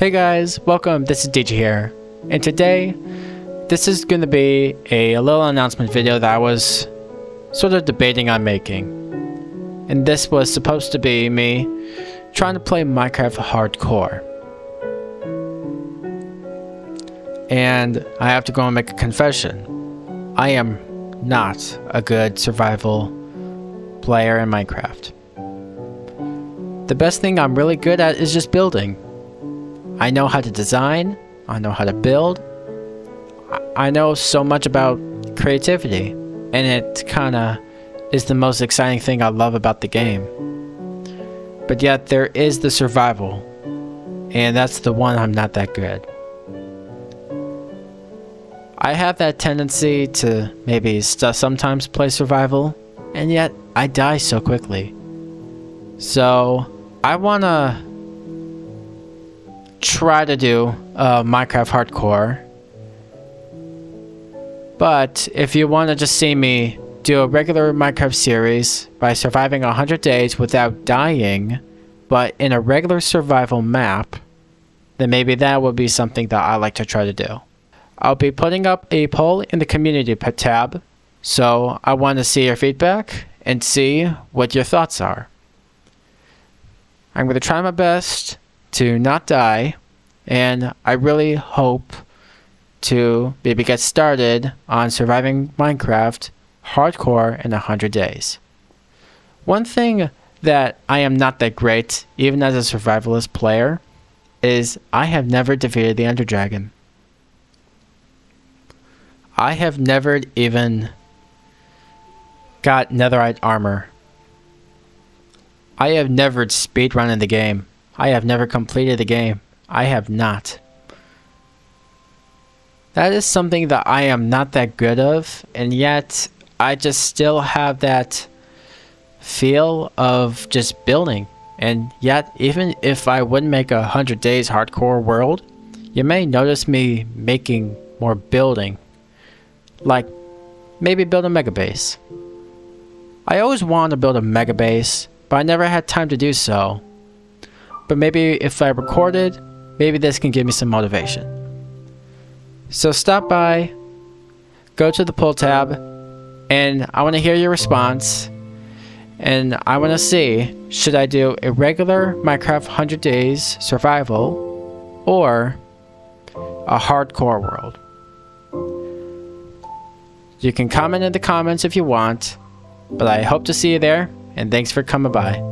Hey guys, welcome. This is DJ here. And today, this is going to be a, little announcement video that I was sort of debating on making. And this was supposed to be me trying to play Minecraft hardcore. And I have to go and make a confession. I am not a good survival player in Minecraft. The best thing I'm really good at is just building. I know how to design, I know how to build, I know so much about creativity, and it kinda is the most exciting thing I love about the game. But yet, there is the survival, and that's the one I'm not that good. I have that tendency to maybe sometimes play survival, and yet I die so quickly. So, I wanna try to do uh, Minecraft Hardcore. But if you want to just see me do a regular Minecraft series by surviving 100 days without dying, but in a regular survival map, then maybe that would be something that I like to try to do. I'll be putting up a poll in the community tab, so I want to see your feedback and see what your thoughts are. I'm going to try my best to not die, and I really hope to maybe get started on surviving Minecraft hardcore in 100 days. One thing that I am not that great, even as a survivalist player, is I have never defeated the Ender Dragon. I have never even got netherite armor. I have never speedrun in the game. I have never completed the game. I have not. That is something that I am not that good of, and yet I just still have that feel of just building. And yet, even if I wouldn't make a 100 days hardcore world, you may notice me making more building. Like, maybe build a mega base. I always wanted to build a mega base, but I never had time to do so. But maybe if I recorded, maybe this can give me some motivation. So stop by, go to the pull tab, and I want to hear your response. And I want to see, should I do a regular Minecraft 100 Days survival or a hardcore world? You can comment in the comments if you want, but I hope to see you there, and thanks for coming by.